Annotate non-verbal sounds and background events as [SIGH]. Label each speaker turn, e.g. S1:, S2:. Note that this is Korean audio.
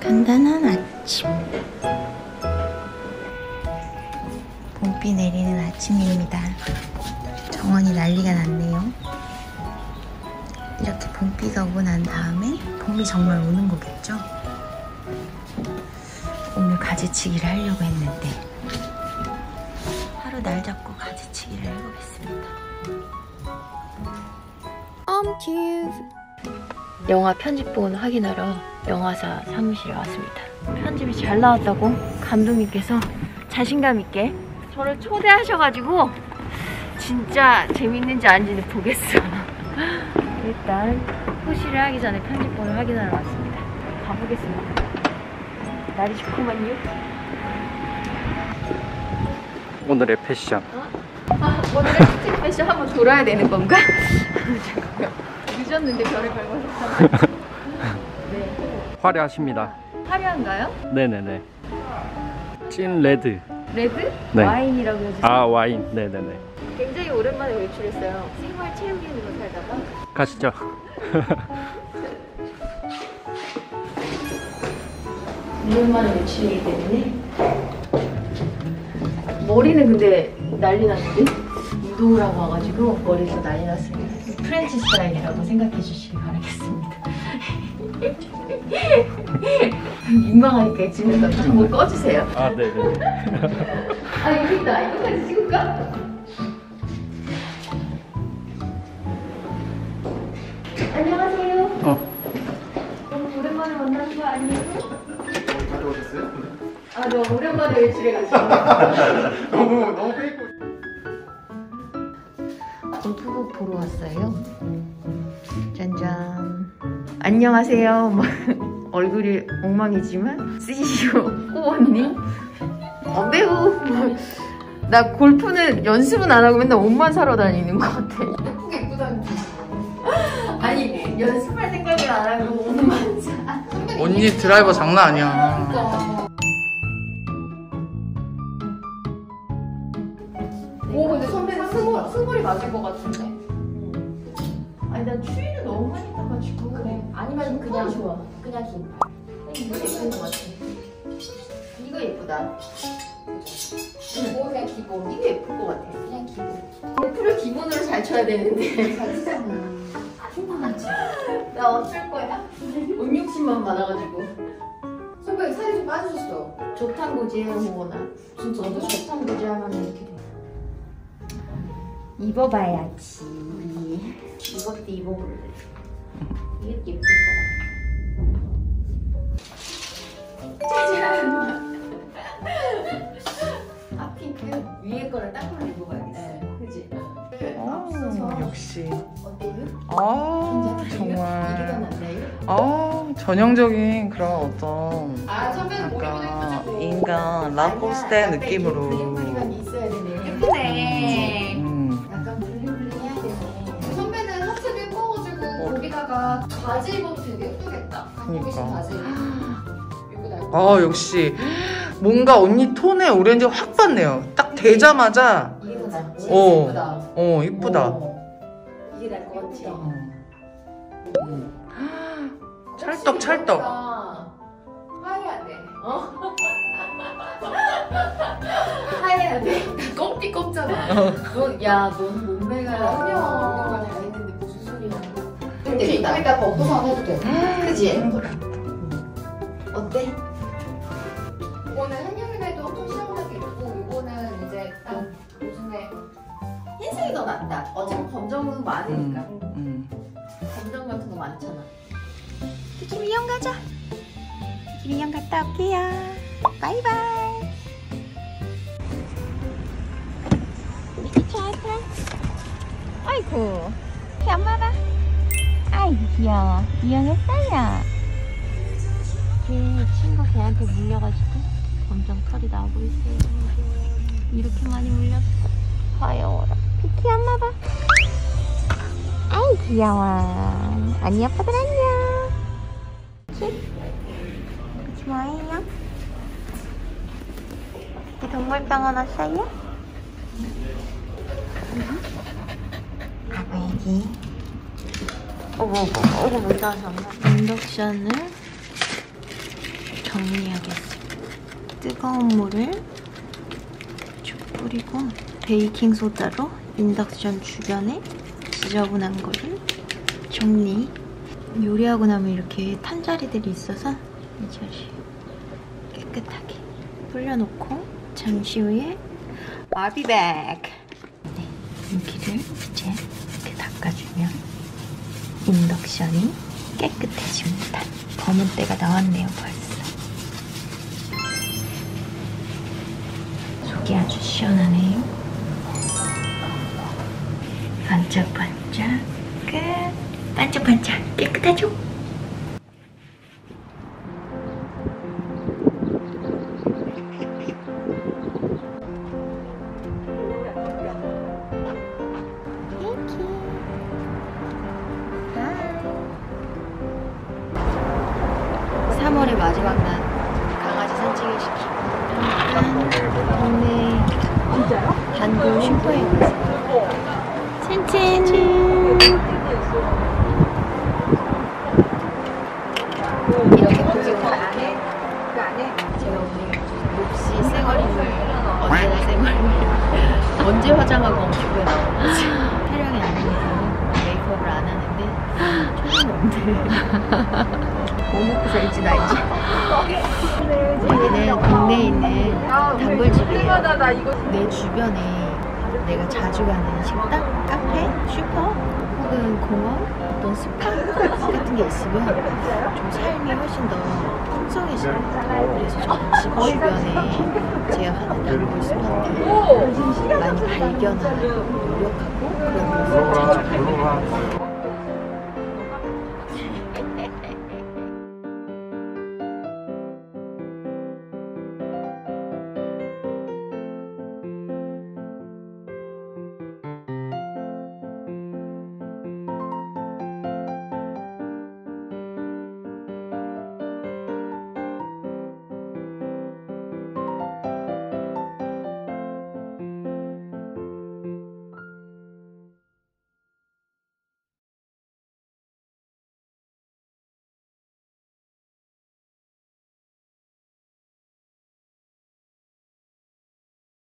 S1: 간단한 아침. 봄비 내리는 아침입니다. 정원이 난리가 났네요. 이렇게 봄비가 오고 난 다음에 봄이 정말 오는 거겠죠? 오늘 가지치기를 하려고 했는데 하루 날 잡고 가지치기 영화 편집본 확인하러 영화사 사무실에 왔습니다. 편집이 잘 나왔다고 감독님께서 자신감 있게 저를 초대하셔가지고 진짜 재밌는지 아닌지는 보겠어. [LAUGHS] 일단 호시를 하기 전에 편집본을 확인하러 왔습니다. 가보겠습니다. 날이 좋구만요.
S2: 오늘의 패션
S1: 아, 오늘의 패션 한번 돌아야 되는 건가? [LAUGHS] 늦었는데 별을 밟아서. 네. [LAUGHS]
S2: 화려하십니다
S1: 화려한가요?
S2: 네네네 찐
S1: red red?
S2: 네.
S1: 와인이라고 해주세요.
S2: 아 와인 네네네
S1: 굉장히 오랜만에 외출했어요. 생활 체육인으로 살다가.
S2: 가시죠 [LAUGHS]
S1: 오랜만에 외출이기 때문에. 머리는 근데 난리 났는데? 운동을 하고 와가지고 머리도 난리 났습니다. French 스타일이라고 생각해 주시기 바라겠습니다. [LAUGHS] 민망하니까 집에서 한번 꺼주세요.
S2: 아 네네네
S1: 아 여기 있다. 이거까지 찍을까? 안녕하세요.
S2: 어
S1: 너무 오랜만에 만나는 거 아니에요? 가져오셨어요? 아, 너무 오랜만에 외출해가지고. [LAUGHS]
S3: 너무 너무 페이크.
S1: 보러 왔어요. 짠짠. 안녕하세요. 뭐, [LAUGHS] 얼굴이 엉망이지만 CEO 호원님. 어, 매우 뭐, 나 골프는 연습은 안 하고 맨날 옷만 사러 다니는 것 같아. 예쁘게 입고 다니지. 아니 연습할 생각을 안 하고 옷만 사.
S3: 언니 드라이버 장난 아니야.
S1: 그냥 좋아. 그냥 긴팔 이거 예쁜 것 같아. 이거 예쁘다. 이거 그냥 기본. 이거 예쁠 것 같아. 그냥 기본. 골프를 기본으로 잘 쳐야 되는데. 잘 치잖아. 나 어쩔 거야? 옷 욕심만 많아가지고.
S4: 선배 살이 좀 빠지셨어.
S1: 저탄고지 해먹거나. 진짜? 너도 저탄고지 하면 이렇게 돼 입어봐야지 이것도 입어볼래. 이것도 예쁠 것 아
S3: 전형적인 그런 어떤
S4: 아
S3: 약간. 인간 라코스테 느낌으로.
S1: 블링블링함이 있어야 되네 예쁘네
S3: 음.
S1: 약간 블링블링 해야 되네
S4: 선배는 하체도 예뻐가지고 거기다가 바지 입어도 되게 예쁘겠다.
S3: 그니까.
S4: 바지.
S3: 아 역시 뭔가 언니 톤에 오렌지 확 받네요. 딱
S1: 낫지?
S3: 어.
S1: 예쁘다
S3: 어 이쁘다.
S1: 어. 이게 날것 같지?
S3: 찰떡 찰떡.
S4: 하얘야 돼.
S1: 어? [LAUGHS] 하얘야 돼? 너, 야, 넌 몸매가
S4: 아니야.
S1: 운동을 다 했는데 무슨 소리야.
S4: 이렇게 이따 벗고서 해도 돼.
S1: 그지? 김이형 갔다 올게요. 바이바이. 미키 차타. 아이고. 키 엄마봐. 아이 귀여워. 이형했어요. 걔 친구 걔한테 물려가지고 검정 털이 나오고 있어요. 이렇게 많이 물렸어. 귀여워라. 비키 엄마 봐. 아이 귀여워. 안녕 아빠들 안녕. 키. 좋아해요. 이 동물병원 왔어요? 아이 어머 어머 어머 못 나왔나? 인덕션을 정리하겠습니다. 뜨거운 물을 쭉 뿌리고 베이킹 소다로 인덕션 주변에 지저분한 거를 정리. 요리하고 나면 이렇게 탄자리들이 있어서 이 자리에 깨끗하게 불려놓고 잠시 후에 마비백. 네, 여기를 이제 이렇게 닦아주면 인덕션이 깨끗해집니다. 검은 때가 나왔네요, 벌써. 속이 아주 시원하네요. 반짝반짝 끝. 반짝반짝 깨끗하죠? 3월의 마지막 날 강아지 산책을 시키고. 잠깐 동네. 단골 슈퍼에 가서. 첸첸 이렇게 보기가 안에 제가 오늘 몹시 쌩얼임을 언제나 쌩얼임을 언제 화장하고 엄청 나오는지 촬영이 아니니까 메이크업을 안 하는데 [LAUGHS] 초심이 없네 뭐 먹고 살지 나 이제 여기는 동네에 있는 단골집이에요. 내 주변에 내가 자주 가는 식당, 카페, 슈퍼 혹은 공원, 어떤 스파 같은 게 있으면 좀 삶이 훨씬 더 풍성해져요. 그래서 저는 집 주변에 제가 가는 단골 스파들 많이 발견하고 노력하고